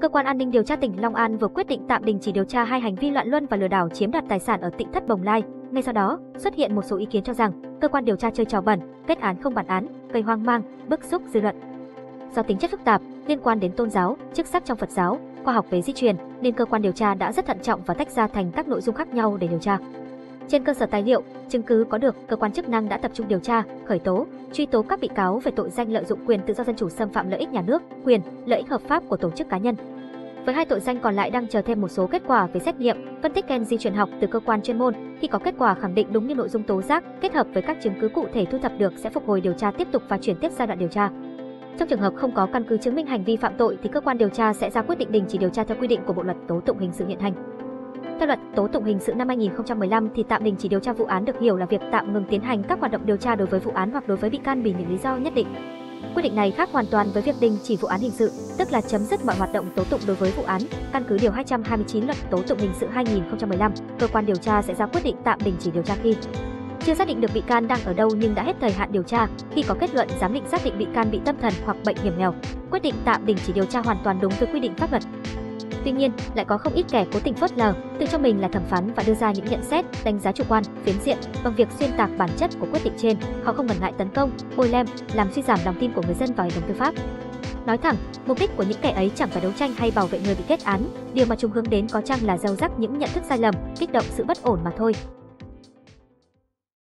Cơ quan an ninh điều tra tỉnh Long An vừa quyết định tạm đình chỉ điều tra hai hành vi loạn luân và lừa đảo chiếm đoạt tài sản ở tỉnh Thất Bồng Lai. Ngay sau đó, xuất hiện một số ý kiến cho rằng cơ quan điều tra chơi trò bẩn, kết án không bản án, gây hoang mang, bức xúc dư luận. Do tính chất phức tạp, liên quan đến tôn giáo, chức sắc trong Phật giáo, khoa học về di truyền, nên cơ quan điều tra đã rất thận trọng và tách ra thành các nội dung khác nhau để điều tra. Trên cơ sở tài liệu, chứng cứ có được, cơ quan chức năng đã tập trung điều tra, khởi tố, truy tố các bị cáo về tội danh lợi dụng quyền tự do dân chủ xâm phạm lợi ích nhà nước, quyền, lợi ích hợp pháp của tổ chức cá nhân. Với hai tội danh còn lại đang chờ thêm một số kết quả về xét nghiệm, phân tích gen di truyền học từ cơ quan chuyên môn, khi có kết quả khẳng định đúng như nội dung tố giác, kết hợp với các chứng cứ cụ thể thu thập được sẽ phục hồi điều tra tiếp tục và chuyển tiếp giai đoạn điều tra. Trong trường hợp không có căn cứ chứng minh hành vi phạm tội thì cơ quan điều tra sẽ ra quyết định đình chỉ điều tra theo quy định của Bộ luật tố tụng hình sự hiện hành. Theo luật tố tụng hình sự năm 2015 thì tạm đình chỉ điều tra vụ án được hiểu là việc tạm ngừng tiến hành các hoạt động điều tra đối với vụ án hoặc đối với bị can vì những lý do nhất định. Quyết định này khác hoàn toàn với việc đình chỉ vụ án hình sự, tức là chấm dứt mọi hoạt động tố tụng đối với vụ án. Căn cứ điều 229 luật tố tụng hình sự 2015, cơ quan điều tra sẽ ra quyết định tạm đình chỉ điều tra khi chưa xác định được bị can đang ở đâu nhưng đã hết thời hạn điều tra, khi có kết luận giám định xác định bị can bị tâm thần hoặc bệnh hiểm nghèo. Quyết định tạm đình chỉ điều tra hoàn toàn đúng với quy định pháp luật. Tuy nhiên, lại có không ít kẻ cố tình phớt lờ, tự cho mình là thẩm phán và đưa ra những nhận xét, đánh giá chủ quan, phiến diện bằng việc xuyên tạc bản chất của quyết định trên. Họ không ngần ngại tấn công, bôi lem, làm suy giảm lòng tin của người dân vào hệ thống tư pháp. Nói thẳng, mục đích của những kẻ ấy chẳng phải đấu tranh hay bảo vệ người bị kết án, điều mà chúng hướng đến có chăng là gieo rắc những nhận thức sai lầm, kích động sự bất ổn mà thôi.